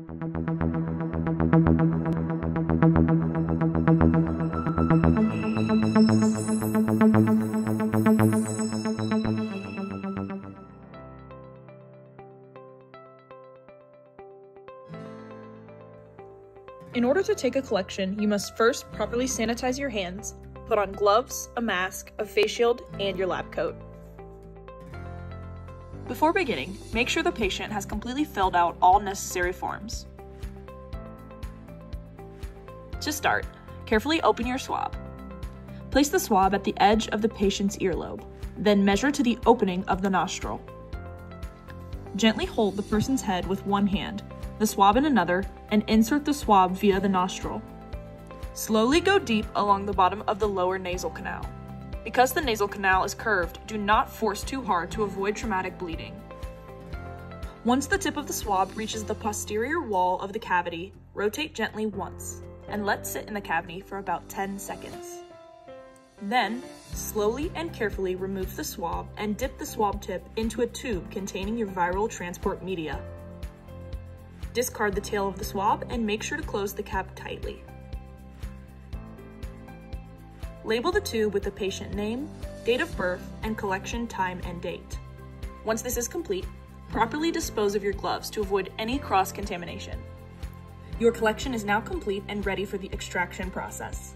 In order to take a collection, you must first properly sanitize your hands, put on gloves, a mask, a face shield, and your lab coat. Before beginning, make sure the patient has completely filled out all necessary forms. To start, carefully open your swab. Place the swab at the edge of the patient's earlobe, then measure to the opening of the nostril. Gently hold the person's head with one hand, the swab in another, and insert the swab via the nostril. Slowly go deep along the bottom of the lower nasal canal. Because the nasal canal is curved, do not force too hard to avoid traumatic bleeding. Once the tip of the swab reaches the posterior wall of the cavity, rotate gently once and let sit in the cavity for about 10 seconds. Then, slowly and carefully remove the swab and dip the swab tip into a tube containing your viral transport media. Discard the tail of the swab and make sure to close the cap tightly. Label the tube with the patient name, date of birth, and collection time and date. Once this is complete, properly dispose of your gloves to avoid any cross-contamination. Your collection is now complete and ready for the extraction process.